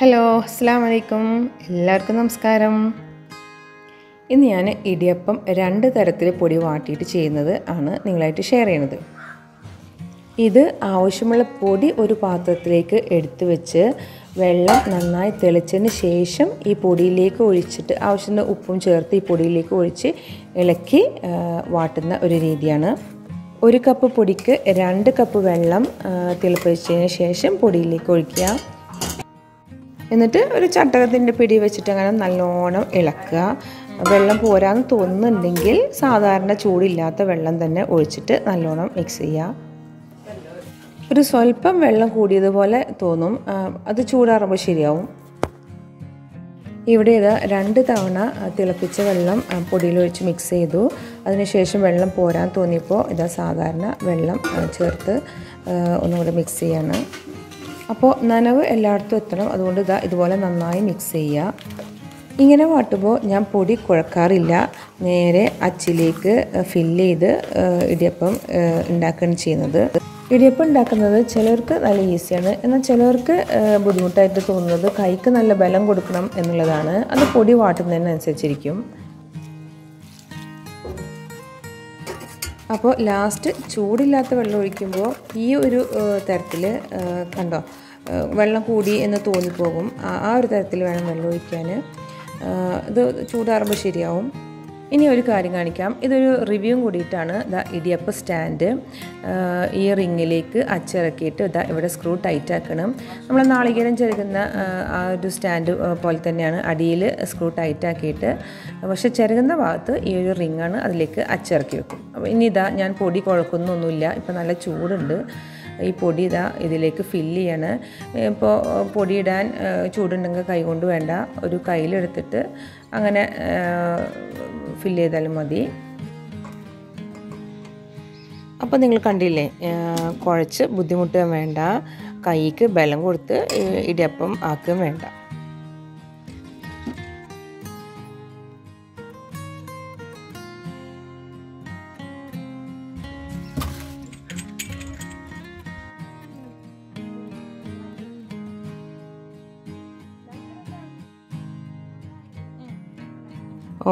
Hello അസ്സാം വലൈക്കും എല്ലാവർക്കും നമസ്കാരം. ഇന്ന് ഞാൻ ഇടിയപ്പം രണ്ട് തരത്തിൽ പൊടി വാട്ടിയിട്ട് ചെയ്യുന്നത് ആണ് നിങ്ങളായിട്ട് ഷെയർ ചെയ്യുന്നത് ഇത് ആവശ്യമുള്ള പൊടി ഒരു പാത്രത്തിലേക്ക് എടുത്തു വെച്ച് വെള്ളം നന്നായി തെളിച്ചതിന് ശേഷം ഈ പൊടിയിലേക്ക് ഒഴിച്ചിട്ട് ആവശ്യത്തിന് ഉപ്പും ചേർത്ത് ഈ പൊടിയിലേക്ക് ഒഴിച്ച് ഇളക്കി വാട്ടുന്ന ഒരു രീതിയാണ്. ഒരു കപ്പ് പൊടിക്ക് രണ്ട് കപ്പ് വെള്ളം തിളപ്പിച്ചതിന് ശേഷം പൊടിയിലേക്ക് ഒഴിക്കുക. എന്നിട്ട് ഒരു ചട്ടകത്തിന്റെ പിടി വെച്ചിട്ട് അങ്ങനെ നല്ലോണം ഇളക്കുക. വെള്ളം പോരാന്ന് തോന്നുന്നുണ്ടെങ്കിൽ സാധാരണ ചൂടില്ലാത്ത വെള്ളം തന്നെ ഒഴിച്ചിട്ട് നല്ലോണം മിക്സ് ചെയ്യുക. ഒരു സ്വല്പം വെള്ളം കൂടിയതുപോലെ തോന്നും. അത് ചൂടാറുമ്പോൾ ശരിയാവും. ഇവിടെ ഇത് രണ്ട് തവണ തിളപ്പിച്ച വെള്ളം പൊടിയിലൊഴിച്ച് മിക്സ് ചെയ്തു. അതിനുശേഷം വെള്ളം പോരാൻ തോന്നിയപ്പോൾ ഇതാ സാധാരണ വെള്ളം ചേർത്ത് ഒന്നുകൂടെ മിക്സ് ചെയ്യാണ്. അപ്പോൾ നനവ് എല്ലായിടത്തും എത്തണം. അതുകൊണ്ട് ഇതാ ഇതുപോലെ നന്നായി മിക്സ് ചെയ്യുക ഇങ്ങനെ വാട്ടുമ്പോൾ ഞാൻ പൊടി കുഴക്കാറില്ല. നേരെ അച്ചിലേക്ക് ഫില്ല് ചെയ്ത് ഇടിയപ്പം ഉണ്ടാക്കുകയാണ് ചെയ്യുന്നത്. ഇടിയപ്പം ഉണ്ടാക്കുന്നത് ചിലർക്ക് നല്ല ഈസിയാണ് എന്നാൽ ചിലർക്ക് ബുദ്ധിമുട്ടായിട്ട് തോന്നുന്നത് കൈക്ക് നല്ല ബലം കൊടുക്കണം എന്നുള്ളതാണ്. അത് പൊടി വാട്ടുന്നതിനനുസരിച്ചിരിക്കും. അപ്പോൾ ലാസ്റ്റ് ചൂടില്ലാത്ത വെള്ളം ഒഴിക്കുമ്പോൾ ഈ ഒരു തരത്തിൽ കണ്ടോ? വെള്ളം കൂടി എന്ന് തോന്നിപ്പോകും. ആ ഒരു തരത്തിൽ വേണം വെള്ളം ഒഴിക്കാൻ. ഇത് ചൂടാറുമ്പോൾ ശരിയാവും. ഇനി ഒരു കാര്യം കാണിക്കാം. ഇതൊരു റിവ്യൂ കൂടിയിട്ടാണ് ദ ഇടിയപ്പ സ്റ്റാൻഡ്. ഈ റിങ്ങിലേക്ക് അച്ചിറക്കിയിട്ട് ഇതാ ഇവിടെ സ്ക്രൂ ടൈറ്റ് ആക്കണം നമ്മൾ നാളികേരം ചെരുകുന്ന ആ, ഒരു സ്റ്റാൻഡ് പോലെ തന്നെയാണ് അടിയിൽ സ്ക്രൂ ടൈറ്റ് ആക്കിയിട്ട് പക്ഷെ ചെരുകുന്ന ഭാഗത്ത് ഈ ഒരു റിങ്ങാണ് അതിലേക്ക് അച്ചിറക്കി വെക്കും. ഇനി ഇതാ ഞാൻ പൊടി കുഴക്കുന്നൊന്നുമില്ല. ഇപ്പം നല്ല ചൂടുണ്ട്. ഈ പൊടി ഇതാ ഇതിലേക്ക് ഫില്ല് ചെയ്യണം. ഇപ്പോൾ പൊടിയിടാൻ ചൂടുണ്ടെങ്കിൽ കൈ കൊണ്ട് വേണ്ട. ഒരു കയ്യിലെടുത്തിട്ട് അങ്ങനെ ഫില്ല് ചെയ്താലും മതി. അപ്പോൾ നിങ്ങൾ കണ്ടില്ലേ കുഴച്ച് ബുദ്ധിമുട്ടുകയും വേണ്ട. കൈക്ക് ബലം കൊടുത്ത് ഇടിയപ്പം ആക്കുകയും വേണ്ട.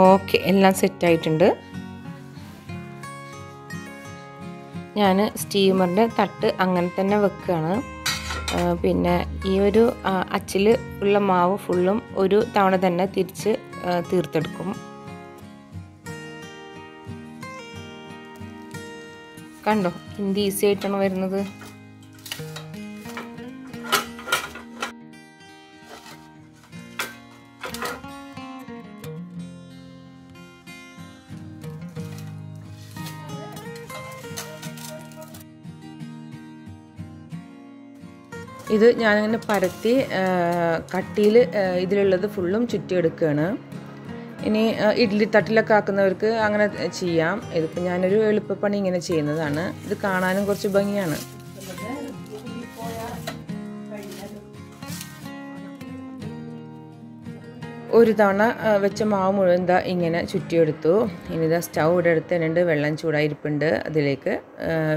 ഓക്കെ എല്ലാം സെറ്റായിട്ടുണ്ട് ഞാൻ സ്റ്റീമറിന്റെ തട്ട് അങ്ങനെ തന്നെ വെക്കുകയാണ് പിന്നെ ഈ ഒരു അച്ചിൽ ഉള്ള മാവ് ഫുള്ളും ഒരു തവണ തന്നെ തിരിച്ച് തീർത്തെടുക്കും. കണ്ടോ എന്ത് ഈസി ആയിട്ടാണ് വരുന്നത്? ഇത് ഞാനങ്ങനെ പരത്തി കട്ടിയിൽ ഇതിലുള്ളത് ഫുള്ളും ചുറ്റിയെടുക്കുകയാണ് ഇനി ഇഡ്ഡലി തട്ടിലൊക്കെ ആക്കുന്നവർക്ക് അങ്ങനെ ചെയ്യാം. ഇതിപ്പോൾ ഞാനൊരു എളുപ്പപ്പണി ഇങ്ങനെ ചെയ്യുന്നതാണ്. ഇത് കാണാനും കുറച്ച് ഭംഗിയാണ്. ഒരു തവണ വെച്ച മാവ് മുഴുവൻ ദാ ഇങ്ങനെ ചുറ്റിയെടുത്തു. ഇനി ഇതാ സ്റ്റൗ ഇവിടെ എടുത്ത് തന്നെയുണ്ട് വെള്ളം ചൂടായിരിപ്പുണ്ട്. അതിലേക്ക്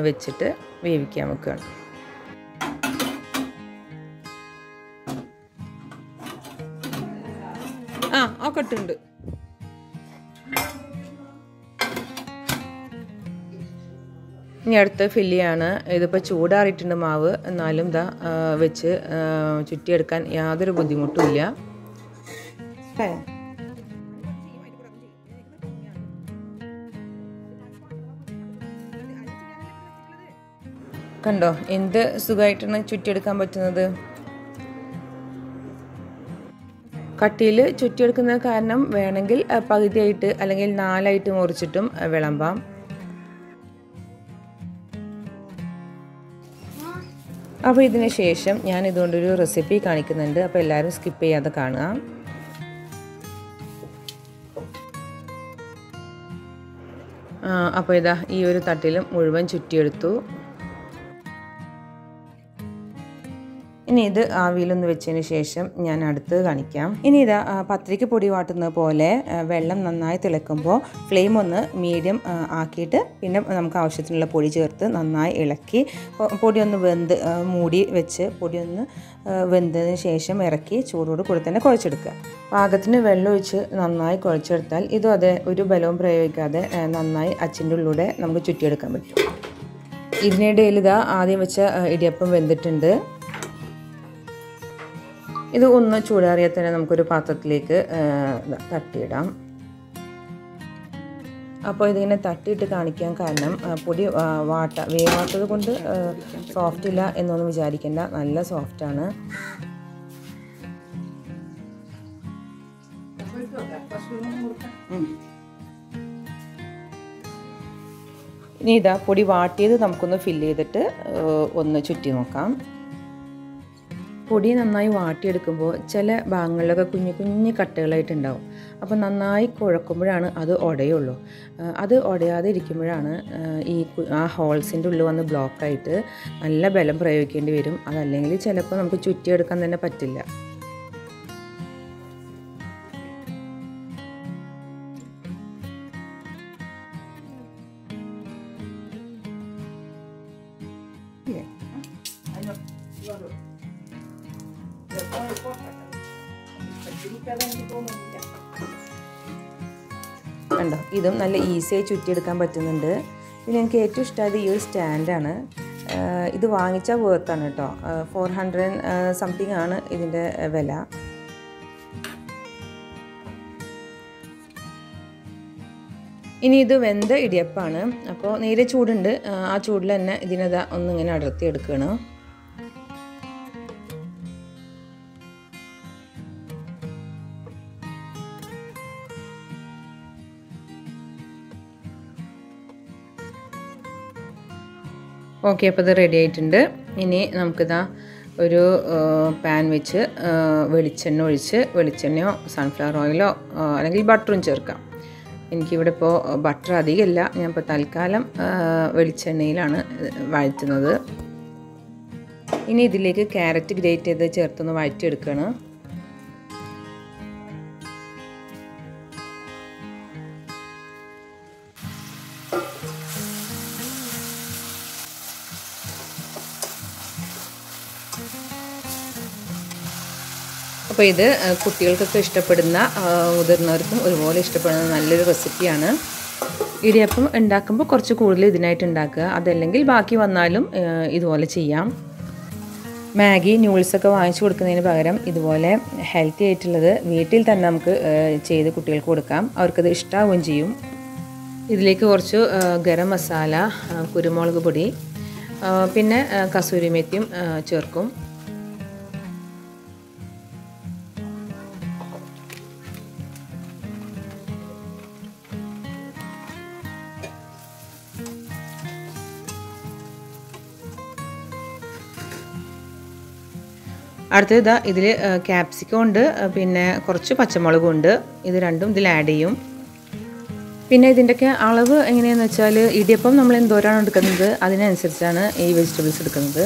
വെച്ചിട്ട് വേവിക്കാൻ വെക്കുകയാണ്. ഒക്കെ ഇനി അടുത്ത ഫില്ലിയാണ് ഇതിപ്പോൾ ചൂടാറിയിട്ടുണ്ട് മാവ്. എന്നാലും ഇതാ വെച്ച് ചുറ്റിയെടുക്കാൻ യാതൊരു ബുദ്ധിമുട്ടും ഇല്ല. കണ്ടോ എന്ത് സുഖമായിട്ടാണ് ചുറ്റിയെടുക്കാൻ പറ്റുന്നത്? കട്ടിയിൽ ചുറ്റിയെടുക്കുന്ന കാരണം വേണമെങ്കിൽ പകുതിയായിട്ട് അല്ലെങ്കിൽ നാലായിട്ട് മുറിച്ചിട്ടും വിളമ്പാം. അപ്പോൾ ഇതിന് ശേഷം ഞാൻ ഇതുകൊണ്ടൊരു റെസിപ്പി കാണിക്കുന്നുണ്ട്. അപ്പോൾ എല്ലാവരും സ്കിപ്പ് ചെയ്യാതെ കാണുക. അപ്പോൾ ഇതാ ഈ ഒരു തട്ടിലും മുഴുവൻ ചുറ്റിയെടുത്തു. ഇനി ഇത് ആവിയിലൊന്ന് വെച്ചതിന് ശേഷം ഞാൻ അടുത്ത് കാണിക്കാം. ഇനി ഇതാ പത്രിക പൊടി വാട്ടുന്ന പോലെ വെള്ളം നന്നായി തിളക്കുമ്പോൾ ഫ്ലെയിം ഒന്ന് മീഡിയം ആക്കിയിട്ട് പിന്നെ നമുക്ക് ആവശ്യത്തിനുള്ള പൊടി ചേർത്ത് നന്നായി ഇളക്കി പൊടിയൊന്ന് വെന്ത് മൂടി വെച്ച് പൊടി ഒന്ന് വെന്തതിന് ശേഷം ഇറക്കി ചൂടോട് കൂടി തന്നെ കുഴച്ചെടുക്കുക. പാകത്തിന് വെള്ളം ഒഴിച്ച് നന്നായി കുഴച്ചെടുത്താൽ ഇതും അതെ ഒരു ബലവും പ്രയോഗിക്കാതെ നന്നായി അച്ചിന്റെ ഉള്ളിലൂടെ നമുക്ക് ചുറ്റിയെടുക്കാൻ പറ്റും. ഇതിനിടയിൽ ഇതാ ആദ്യം വെച്ച ഇടിയപ്പം വെന്തിട്ടുണ്ട്. ഇത് ഒന്ന് ചൂടാറിയാൽ തന്നെ നമുക്കൊരു പാത്രത്തിലേക്ക് തട്ടിയിടാം. അപ്പോൾ ഇതിങ്ങനെ തട്ടിയിട്ട് കാണിക്കാൻ കാരണം പൊടി വാട്ട വേവാത്തത് കൊണ്ട് സോഫ്റ്റ് ഇല്ല എന്നൊന്നും വിചാരിക്കേണ്ട. നല്ല സോഫ്റ്റാണ് ഇനി ഇതാ പൊടി വാട്ടിയത് നമുക്കൊന്ന് ഫില്ല് ചെയ്തിട്ട് ഒന്ന് ചുറ്റി നോക്കാം. പൊടി നന്നായി വാട്ടിയെടുക്കുമ്പോൾ ചില ഭാഗങ്ങളിലൊക്കെ കുഞ്ഞു കുഞ്ഞു കട്ടകളായിട്ടുണ്ടാവും. അപ്പോൾ നന്നായി കുഴക്കുമ്പോഴാണ് അത് ഉടയുള്ളൂ. അത് ഉടയാതെ ഇരിക്കുമ്പോഴാണ് ഈ ആ ഹോൾസിന്റെ ഉള്ളിൽ വന്ന് ബ്ലോക്കായിട്ട് നല്ല ബലം പ്രയോഗിക്കേണ്ടി വരും. അതല്ലെങ്കിൽ ചിലപ്പോൾ നമുക്ക് ചുറ്റിയെടുക്കാൻ തന്നെ പറ്റില്ല. കണ്ടോ? ഇതും നല്ല ഈസിയായി ചുറ്റിയെടുക്കാൻ പറ്റുന്നുണ്ട്. പിന്നെ എനിക്ക് ഏറ്റവും ഇഷ്ടമായത് ഈ ഒരു സ്റ്റാൻഡാണ് ഇത് വാങ്ങിച്ച വേർത്താണ് കേട്ടോ. ഫോർ ഹൺഡ്രഡ് സംതിങ് ആണ് ഇതിന്റെ വില. ഇനി ഇത് വെന്ത ഇടിയപ്പാണ് അപ്പോൾ നേരെ ചൂടുണ്ട്. ആ, ചൂടിൽ തന്നെ ഇതിനത് ഒന്നിങ്ങനെ അടർത്തി എടുക്കുകയാണ് ഓക്കെ അപ്പോൾ ഇത് റെഡി ആയിട്ടുണ്ട്. ഇനി നമുക്കിതാ ഒരു പാൻ വെച്ച് വെളിച്ചെണ്ണ ഒഴിച്ച് വെളിച്ചെണ്ണയോ സൺഫ്ലവർ ഓയിലോ അല്ലെങ്കിൽ ബട്ടറും ചേർക്കാം. എനിക്കിവിടെ ഇപ്പോൾ ബട്ടർ അധികമില്ല ഞാൻ ഇപ്പോൾ തൽക്കാലം വെളിച്ചെണ്ണയിലാണ് വഴറ്റുന്നത്. ഇനി ഇതിലേക്ക് ക്യാരറ്റ് ഗ്രേറ്റ് ചെയ്ത് ചേർത്തൊന്ന് വഴറ്റിയെടുക്കുകയാണ് അപ്പോൾ ഇത് കുട്ടികൾക്കൊക്കെ ഇഷ്ടപ്പെടുന്ന മുതിർന്നവർക്കും ഒരുപോലെ ഇഷ്ടപ്പെടുന്ന നല്ലൊരു റെസിപ്പിയാണ്. ഇടിയപ്പം ഉണ്ടാക്കുമ്പോൾ കുറച്ച് കൂടുതൽ ഇതിനായിട്ട് ഉണ്ടാക്കുക. അതല്ലെങ്കിൽ ബാക്കി വന്നാലും ഇതുപോലെ ചെയ്യാം. മാഗി ന്യൂഡിൽസൊക്കെ വാങ്ങിച്ചു കൊടുക്കുന്നതിന് പകരം ഇതുപോലെ ഹെൽത്തി ആയിട്ടുള്ളത് വീട്ടിൽ തന്നെ നമുക്ക് ചെയ്ത് കുട്ടികൾക്ക് കൊടുക്കാം. അവർക്കത് ഇഷ്ടാവുകയും ചെയ്യും. ഇതിലേക്ക് കുറച്ച് ഗരം മസാല കുരുമുളക് പൊടി പിന്നെ ആ, കസൂരി മെത്തിയും ചേർക്കും. അടുത്തത് ഇതാ ഇതിൽ ക്യാപ്സിക്കം ഉണ്ട് പിന്നെ കുറച്ച് പച്ചമുളകും ഉണ്ട്. ഇത് രണ്ടും ഇതിൽ ആഡ് ചെയ്യും. പിന്നെ ഇതിന്റെയൊക്കെ അളവ് എങ്ങനെയാണെന്ന് വെച്ചാൽ ഇടിയപ്പം നമ്മൾ എന്തോരാണ് എടുക്കുന്നത്? അതിനനുസരിച്ചാണ് ഈ വെജിറ്റബിൾസ് എടുക്കുന്നത്.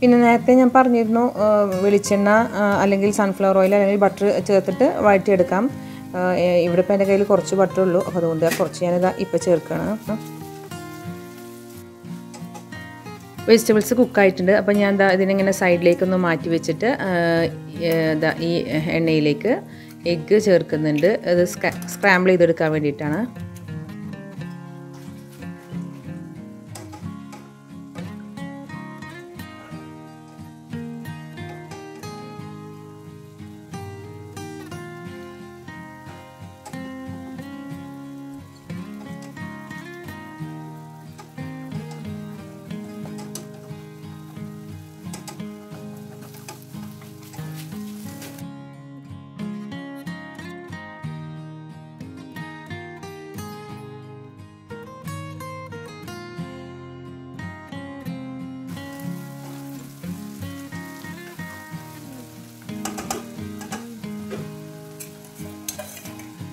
പിന്നെ നേരത്തെ ഞാൻ പറഞ്ഞിരുന്നു വെളിച്ചെണ്ണ അല്ലെങ്കിൽ സൺഫ്ലവർ ഓയിൽ അല്ലെങ്കിൽ ബട്ടർ ചേർത്തിട്ട് വഴറ്റിയെടുക്കാം. ഇവിടെ ഇപ്പോൾ എന്റെ കയ്യിൽ കുറച്ച് ബട്ടർ ഉള്ളൂ. അപ്പോൾ അതുകൊണ്ട് കുറച്ച് ഞാനിതാ ഇപ്പോൾ ചേർക്കുകയാണ് വെജിറ്റബിൾസ് കുക്കായിട്ടുണ്ട് അപ്പോൾ ഞാൻ എന്താ ഇതിനിങ്ങനെ സൈഡിലേക്കൊന്ന് മാറ്റി വെച്ചിട്ട് എന്താ ഈ എണ്ണയിലേക്ക് എഗ്ഗ് ചേർക്കുന്നുണ്ട്. അത് സ്ക്രാമ്പിൾ ചെയ്തെടുക്കാൻ വേണ്ടിയിട്ടാണ്.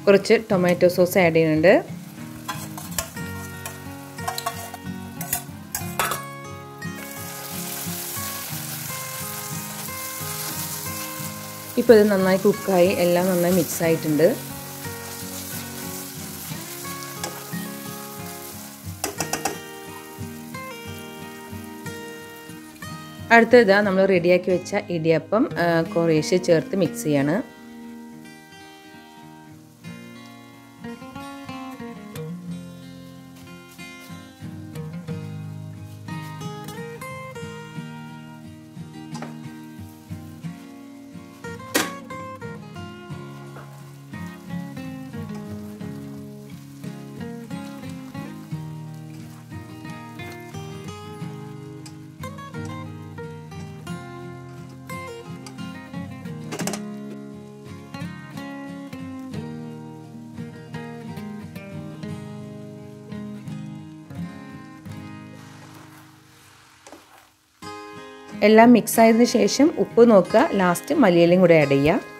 കുറച്ച് ടൊമാറ്റോ സോസ് ആഡ് ചെയ്യുന്നുണ്ട്. ഇപ്പോൾ ഇത് നന്നായി കുക്കായി എല്ലാം നന്നായി മിക്സ് ആയിട്ടുണ്ട്. അടുത്തത് നമ്മൾ റെഡിയാക്കി വെച്ച ഇടിയപ്പം കുറേശ്ശെ ചേർത്ത് മിക്സ് ചെയ്യാണ്. എല്ലാം മിക്സ് ആയതിനു ശേഷം ഉപ്പ് നോക്കുക. ലാസ്റ്റ് മല്ലിയിലയും കൂടെ ആഡ് ചെയ്യുക.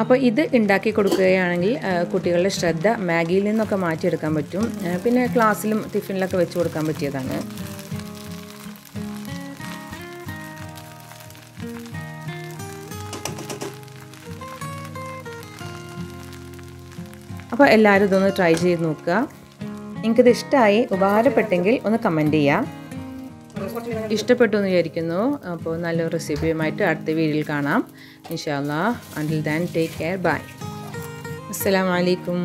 അപ്പോൾ ഇത് ഉണ്ടാക്കി കൊടുക്കുകയാണെങ്കിൽ കുട്ടികളുടെ ശ്രദ്ധ മാഗിയിൽ നിന്നൊക്കെ മാറ്റിയെടുക്കാൻ പറ്റും. പിന്നെ ക്ലാസ്സിലും ടിഫിനിലൊക്കെ വെച്ച് കൊടുക്കാൻ പറ്റിയതാണ്. അപ്പോൾ എല്ലാവരും ഇതൊന്ന് ട്രൈ ചെയ്ത് നോക്കുക. നിങ്ങൾക്കിത് ഇഷ്ടമായി ഉപകാരപ്പെട്ടെങ്കിൽ ഒന്ന് കമന്റ് ചെയ്യാം ഇഷ്ടപ്പെട്ടു എന്ന് വിചാരിക്കുന്നു. അപ്പോൾ നല്ലൊരു റെസിപ്പിയുമായിട്ട് അടുത്ത വീഡിയോയിൽ കാണാം. ഇൻഷാല്ലാ until then take care bye അസ്സലാമലൈക്കും